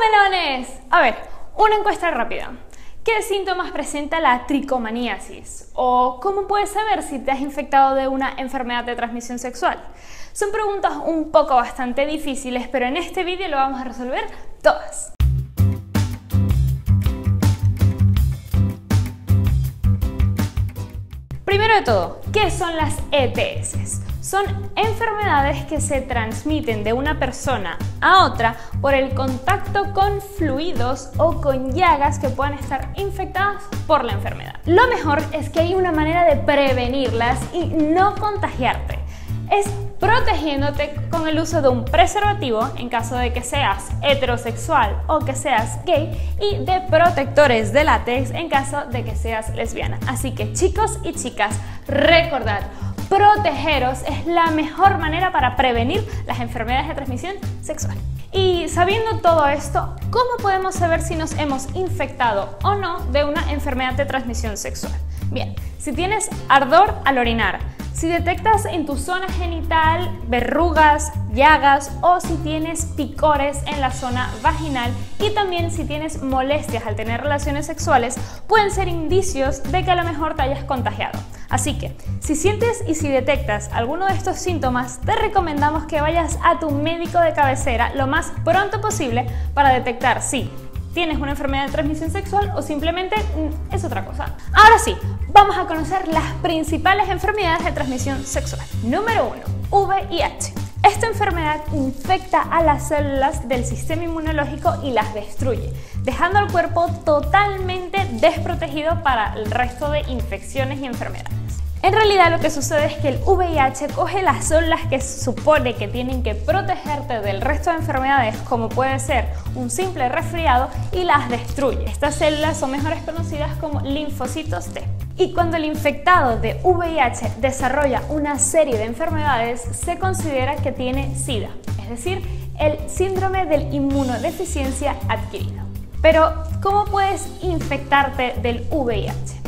melones! A ver, una encuesta rápida. ¿Qué síntomas presenta la tricomaniasis? ¿O cómo puedes saber si te has infectado de una enfermedad de transmisión sexual? Son preguntas un poco bastante difíciles, pero en este vídeo lo vamos a resolver todas. Primero de todo, ¿qué son las ETS? Son enfermedades que se transmiten de una persona a otra por el contacto con fluidos o con llagas que puedan estar infectadas por la enfermedad. Lo mejor es que hay una manera de prevenirlas y no contagiarte. Es protegiéndote con el uso de un preservativo en caso de que seas heterosexual o que seas gay y de protectores de látex en caso de que seas lesbiana. Así que chicos y chicas, recordad, protegeros es la mejor manera para prevenir las enfermedades de transmisión sexual. Y sabiendo todo esto, ¿cómo podemos saber si nos hemos infectado o no de una enfermedad de transmisión sexual? Bien, si tienes ardor al orinar, si detectas en tu zona genital verrugas, llagas o si tienes picores en la zona vaginal y también si tienes molestias al tener relaciones sexuales, pueden ser indicios de que a lo mejor te hayas contagiado. Así que, si sientes y si detectas alguno de estos síntomas, te recomendamos que vayas a tu médico de cabecera lo más pronto posible para detectar si tienes una enfermedad de transmisión sexual o simplemente mm, es otra cosa. Ahora sí, vamos a conocer las principales enfermedades de transmisión sexual. Número 1, VIH. Esta enfermedad infecta a las células del sistema inmunológico y las destruye, dejando al cuerpo totalmente desprotegido para el resto de infecciones y enfermedades. En realidad lo que sucede es que el VIH coge las células que supone que tienen que protegerte del resto de enfermedades como puede ser un simple resfriado y las destruye. Estas células son mejores conocidas como linfocitos T. Y cuando el infectado de VIH desarrolla una serie de enfermedades, se considera que tiene SIDA, es decir, el síndrome de inmunodeficiencia adquirido. Pero, ¿cómo puedes infectarte del VIH?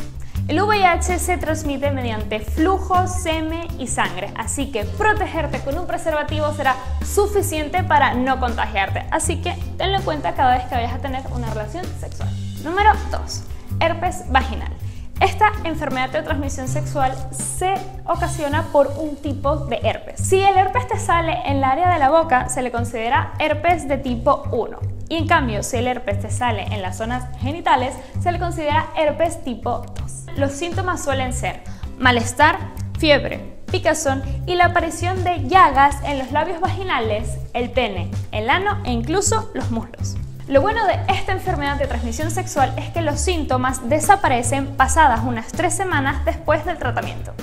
El VIH se transmite mediante flujo, semen y sangre, así que protegerte con un preservativo será suficiente para no contagiarte, así que tenlo en cuenta cada vez que vayas a tener una relación sexual. Número 2. Herpes vaginal. Esta enfermedad de transmisión sexual se ocasiona por un tipo de herpes. Si el herpes te sale en el área de la boca, se le considera herpes de tipo 1. Y en cambio, si el herpes te sale en las zonas genitales, se le considera herpes tipo 2. Los síntomas suelen ser malestar, fiebre, picazón y la aparición de llagas en los labios vaginales, el pene, el ano e incluso los muslos. Lo bueno de esta enfermedad de transmisión sexual es que los síntomas desaparecen pasadas unas tres semanas después del tratamiento.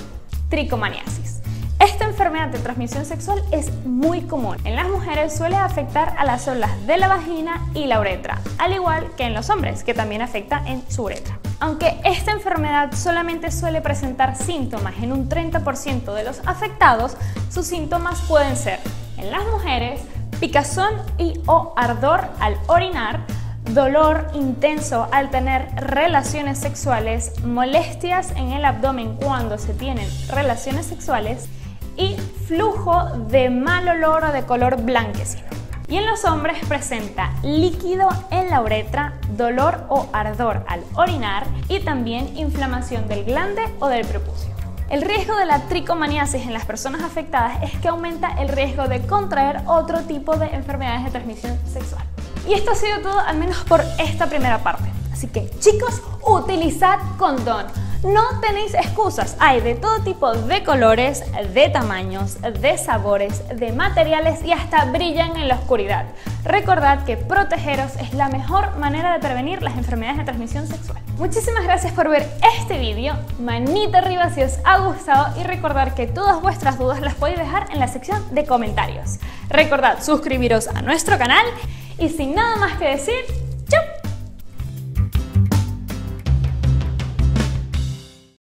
Tricomaniasis. Esta enfermedad de transmisión sexual es muy común. En las mujeres suele afectar a las células de la vagina y la uretra, al igual que en los hombres, que también afecta en su uretra. Aunque esta enfermedad solamente suele presentar síntomas en un 30% de los afectados, sus síntomas pueden ser en las mujeres picazón y o ardor al orinar, dolor intenso al tener relaciones sexuales, molestias en el abdomen cuando se tienen relaciones sexuales, y flujo de mal olor o de color blanquecino. Y en los hombres presenta líquido en la uretra, dolor o ardor al orinar y también inflamación del glande o del prepucio. El riesgo de la tricomaniasis en las personas afectadas es que aumenta el riesgo de contraer otro tipo de enfermedades de transmisión sexual. Y esto ha sido todo, al menos por esta primera parte. Así que chicos, utilizad condón. No tenéis excusas, hay de todo tipo de colores, de tamaños, de sabores, de materiales y hasta brillan en la oscuridad. Recordad que protegeros es la mejor manera de prevenir las enfermedades de transmisión sexual. Muchísimas gracias por ver este vídeo, manita arriba si os ha gustado y recordad que todas vuestras dudas las podéis dejar en la sección de comentarios. Recordad suscribiros a nuestro canal y sin nada más que decir,